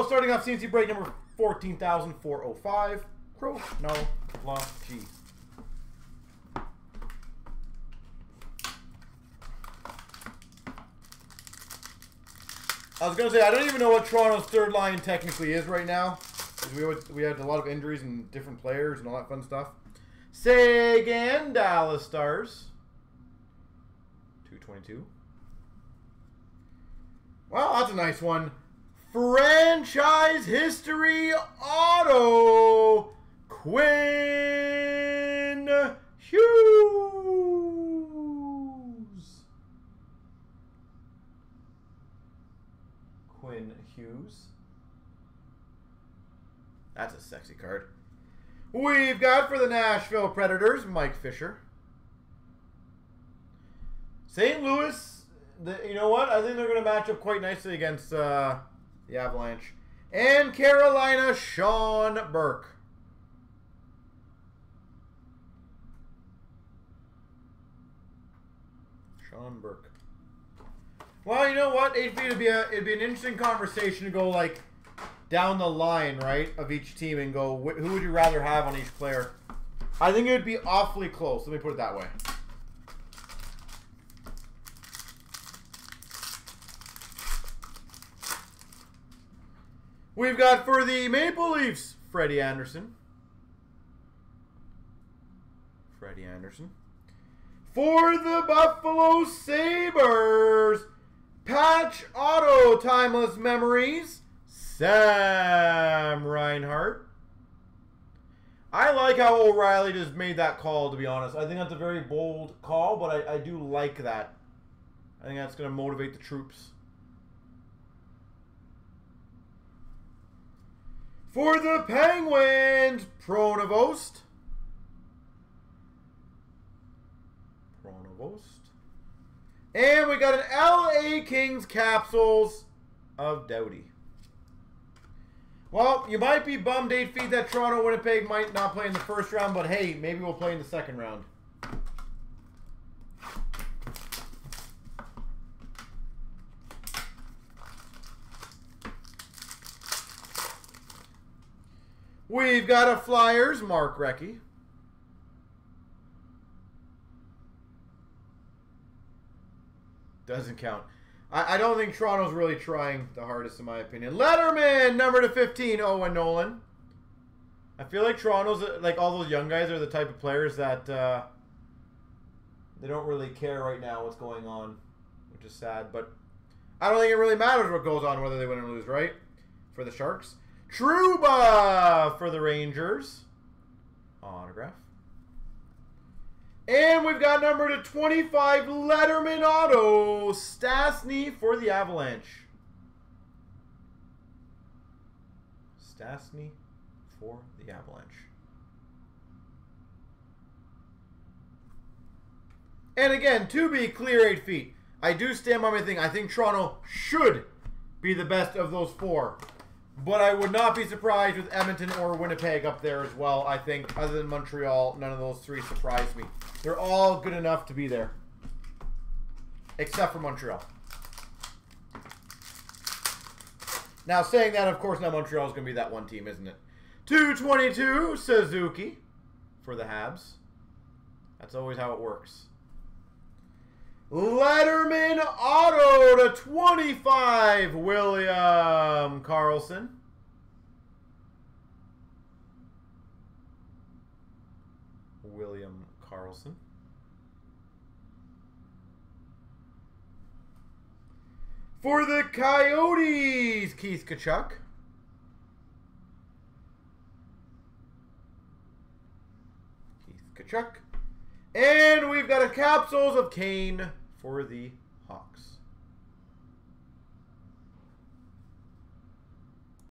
Oh, starting off CNC break number 14,405. Crow, no, law, G. I was gonna say I don't even know what Toronto's third line technically is right now. We would, we had a lot of injuries and different players and all that fun stuff. Seguin, Dallas Stars. 222. Well, that's a nice one. Franchise history auto Quinn Hughes. Quinn Hughes. That's a sexy card. We've got for the Nashville Predators, Mike Fisher. St. Louis, the, you know what? I think they're going to match up quite nicely against uh, the Avalanche. And Carolina, Sean Burke. Sean Burke. Well, you know what? HP would be a it'd be an interesting conversation to go like down the line, right, of each team and go who would you rather have on each player. I think it would be awfully close. Let me put it that way. We've got for the Maple Leafs, Freddie Andersen. Freddie Andersen. For the Buffalo Sabres, Patch Auto Timeless Memories, Sam Reinhart. I like how O'Reilly just made that call, to be honest. I think that's a very bold call, but I, I do like that. I think that's going to motivate the troops. For the Penguins, Pronovost. Pronovost. And we got an LA Kings capsules of Doughty. Well, you might be bummed 8 feet that Toronto Winnipeg might not play in the first round, but hey, maybe we'll play in the second round. We've got a Flyers, Mark Recchi. Doesn't count. I, I, don't think Toronto's really trying the hardest, in my opinion. Letterman, number to 15, Owen Nolan. I feel like Toronto's, like all those young guys are the type of players that uh, they don't really care right now what's going on, which is sad. But I don't think it really matters what goes on, whether they win or lose, right? For the Sharks. Trouba for the Rangers. Autograph. And we've got number to 25, Letterman Auto, Stastny for the Avalanche. Stastny for the Avalanche. And again, to be clear, 8 feet, I do stand by my thing. I think Toronto should be the best of those four. But I would not be surprised with Edmonton or Winnipeg up there as well. I think, other than Montreal, none of those three surprise me. They're all good enough to be there. Except for Montreal. Now, saying that, of course, now Montreal is going to be that one team, isn't it? 222, Suzuki for the Habs. That's always how it works. Letterman Auto to 25, William Karlsson. William Karlsson. For the Coyotes, Keith Tkachuk. Keith Tkachuk. And got a capsules of Kane for the.